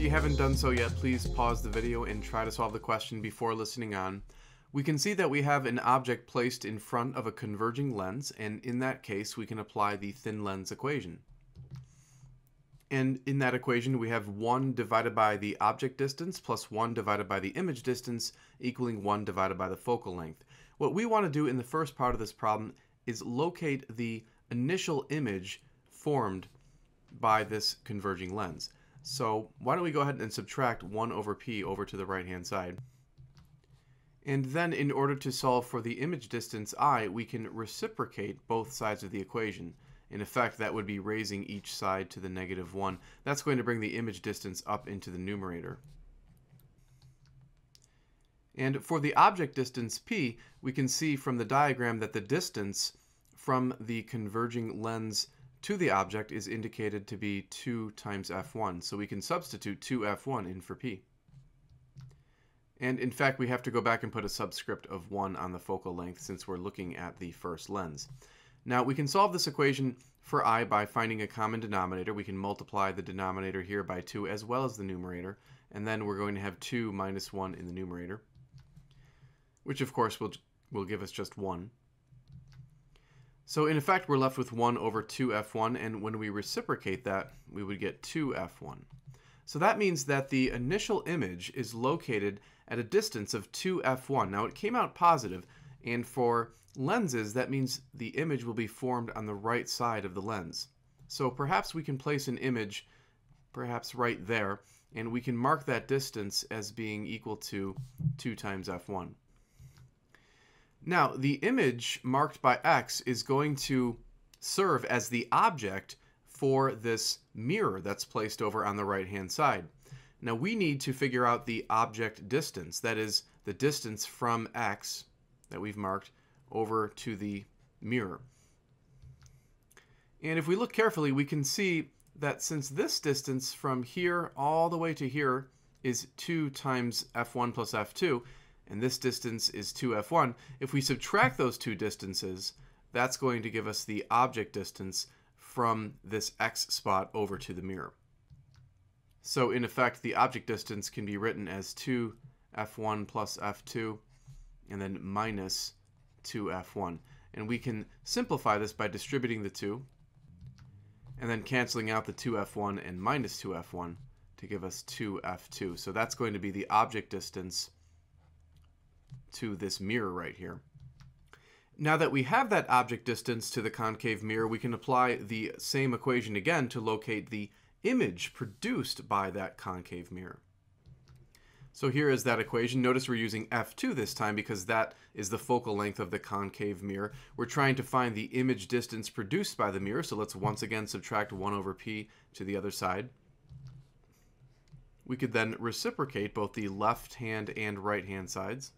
If you haven't done so yet, please pause the video and try to solve the question before listening on. We can see that we have an object placed in front of a converging lens, and in that case, we can apply the thin lens equation. And in that equation, we have 1 divided by the object distance plus 1 divided by the image distance equaling 1 divided by the focal length. What we want to do in the first part of this problem is locate the initial image formed by this converging lens. So why don't we go ahead and subtract 1 over p over to the right hand side. And then in order to solve for the image distance i, we can reciprocate both sides of the equation. In effect, that would be raising each side to the negative 1. That's going to bring the image distance up into the numerator. And for the object distance p, we can see from the diagram that the distance from the converging lens to the object is indicated to be 2 times f1. So we can substitute 2f1 in for p. And in fact, we have to go back and put a subscript of 1 on the focal length since we're looking at the first lens. Now we can solve this equation for i by finding a common denominator. We can multiply the denominator here by 2 as well as the numerator. And then we're going to have 2 minus 1 in the numerator, which of course will, will give us just 1. So in effect, we're left with 1 over 2f1, and when we reciprocate that, we would get 2f1. So that means that the initial image is located at a distance of 2f1. Now it came out positive, and for lenses, that means the image will be formed on the right side of the lens. So perhaps we can place an image, perhaps right there, and we can mark that distance as being equal to 2 times f1. Now, the image marked by X is going to serve as the object for this mirror that's placed over on the right hand side. Now we need to figure out the object distance, that is the distance from X that we've marked over to the mirror. And if we look carefully, we can see that since this distance from here all the way to here is 2 times f1 plus f2, and this distance is 2f1. If we subtract those two distances, that's going to give us the object distance from this x spot over to the mirror. So in effect, the object distance can be written as 2f1 plus f2 and then minus 2f1. And we can simplify this by distributing the 2 and then canceling out the 2f1 and minus 2f1 to give us 2f2. So that's going to be the object distance to this mirror right here. Now that we have that object distance to the concave mirror, we can apply the same equation again to locate the image produced by that concave mirror. So here is that equation. Notice we're using f2 this time because that is the focal length of the concave mirror. We're trying to find the image distance produced by the mirror, so let's once again subtract 1 over p to the other side. We could then reciprocate both the left hand and right hand sides.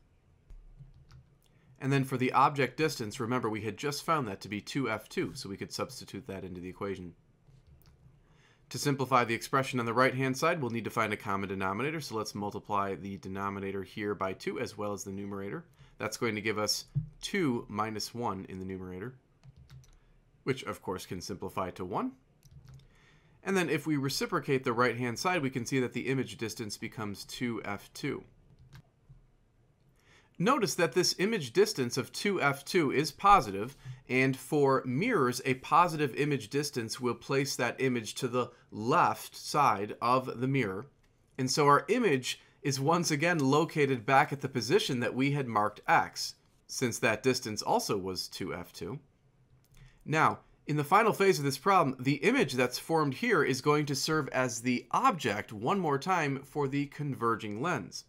And then for the object distance, remember we had just found that to be 2f2, so we could substitute that into the equation. To simplify the expression on the right-hand side, we'll need to find a common denominator, so let's multiply the denominator here by 2 as well as the numerator. That's going to give us 2 minus 1 in the numerator, which of course can simplify to 1. And then if we reciprocate the right-hand side, we can see that the image distance becomes 2f2. Notice that this image distance of 2f2 is positive, and for mirrors, a positive image distance will place that image to the left side of the mirror. And so our image is once again located back at the position that we had marked x, since that distance also was 2f2. Now, in the final phase of this problem, the image that's formed here is going to serve as the object one more time for the converging lens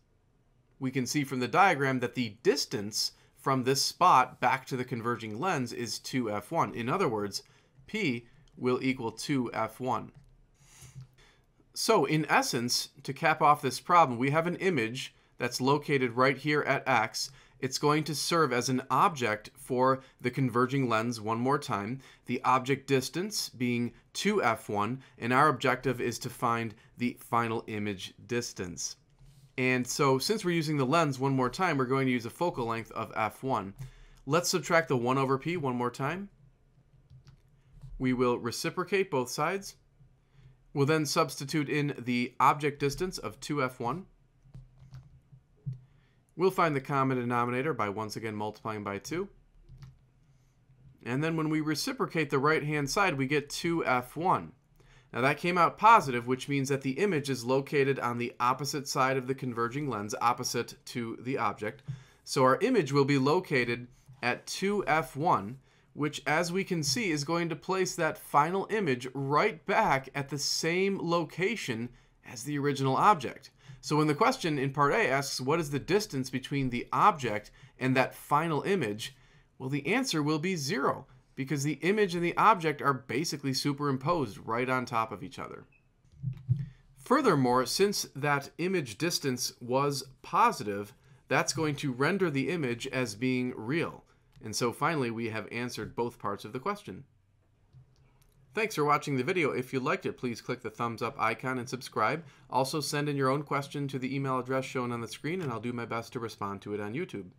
we can see from the diagram that the distance from this spot back to the converging lens is 2f1. In other words, p will equal 2f1. So in essence, to cap off this problem, we have an image that's located right here at x. It's going to serve as an object for the converging lens one more time, the object distance being 2f1, and our objective is to find the final image distance. And so since we're using the lens one more time, we're going to use a focal length of f1. Let's subtract the 1 over p one more time. We will reciprocate both sides. We'll then substitute in the object distance of 2f1. We'll find the common denominator by once again multiplying by 2. And then when we reciprocate the right-hand side, we get 2f1. Now that came out positive, which means that the image is located on the opposite side of the converging lens, opposite to the object. So our image will be located at 2f1, which as we can see is going to place that final image right back at the same location as the original object. So when the question in part A asks what is the distance between the object and that final image, well the answer will be zero because the image and the object are basically superimposed right on top of each other. Furthermore, since that image distance was positive, that's going to render the image as being real. And so finally, we have answered both parts of the question. Thanks for watching the video. If you liked it, please click the thumbs up icon and subscribe. Also, send in your own question to the email address shown on the screen, and I'll do my best to respond to it on YouTube.